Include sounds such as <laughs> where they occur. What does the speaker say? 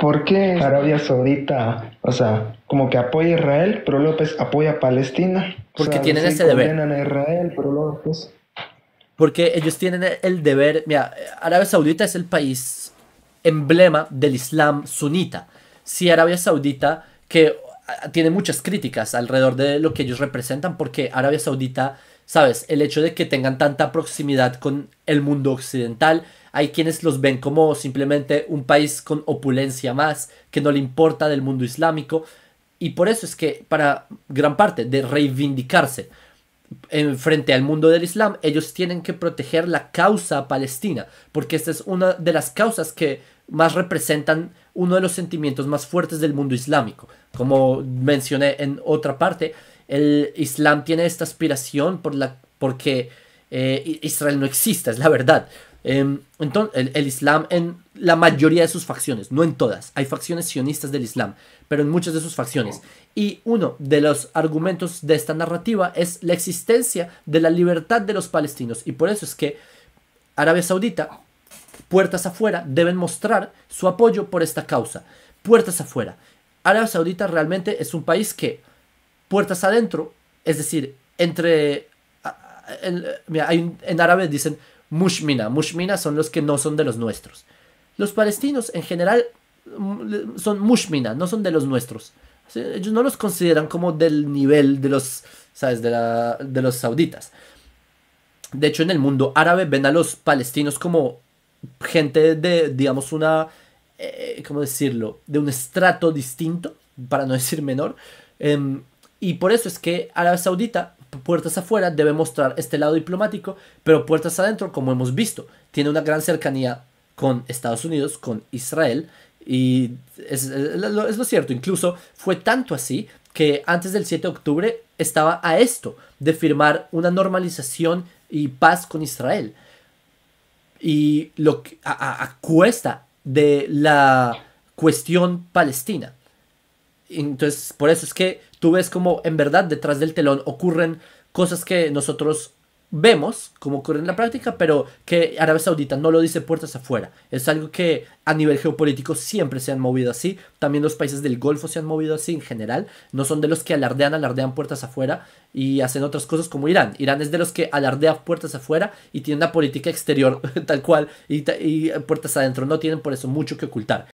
¿Por qué Arabia Saudita, o sea, como que apoya a Israel, pero luego pues apoya a Palestina? Porque O sea, tienen sí ese deber. a Israel, pero luego pues... Porque ellos tienen el deber, mira, Arabia Saudita es el país emblema del Islam sunita. Sí, Arabia Saudita, que ah, tiene muchas críticas alrededor de lo que ellos representan, porque Arabia Saudita, sabes, el hecho de que tengan tanta proximidad con el mundo occidental, hay quienes los ven como simplemente un país con opulencia más, que no le importa del mundo islámico, y por eso es que para gran parte de reivindicarse en frente al mundo del Islam, ellos tienen que proteger la causa palestina, porque esta es una de las causas que más representan uno de los sentimientos más fuertes del mundo islámico. Como mencioné en otra parte, el Islam tiene esta aspiración por la, porque eh, Israel no existe, es la verdad. entonces, el, el, Islam en la mayoría de sus facciones, no en todas, hay facciones sionistas del Islam, pero en muchas de sus facciones. Y uno de los argumentos de esta narrativa es la existencia de la libertad de los palestinos. Y por eso es que Arabia Saudita, puertas afuera, deben mostrar su apoyo por esta causa. Puertas afuera. Arabia Saudita realmente es un país que, puertas adentro, es decir, entre... En, mira, en árabe dicen mushmina. Mushmina son los que no son de los nuestros. Los palestinos en general son mushmina, no son de los nuestros. Ellos no los consideran como del nivel de los, ¿sabes? De, la, de los sauditas. De hecho, en el mundo árabe ven a los palestinos como gente de, digamos, una, eh, ¿cómo decirlo? De un estrato distinto, para no decir menor. Eh, y por eso es que Arabia Saudita, puertas afuera, debe mostrar este lado diplomático, pero puertas adentro, como hemos visto, tiene una gran cercanía con Estados Unidos, con Israel, y es, lo, cierto, incluso fue tanto así que antes del 7 de octubre estaba a esto de firmar una normalización y paz con Israel. Y lo a, a, cuesta de la cuestión palestina. Entonces, por eso es que tú ves como en verdad detrás del telón ocurren cosas que nosotros vemos como ocurre en la práctica, pero que Arabia Saudita no lo dice puertas afuera. Es algo que a nivel geopolítico siempre se han movido así. También los países del Golfo se han movido así en general. No son de los que alardean, alardean puertas afuera y hacen otras cosas como Irán. Irán es de los que alardea puertas afuera y tiene una política exterior <laughs> tal cual y, y puertas adentro. No tienen por eso mucho que ocultar.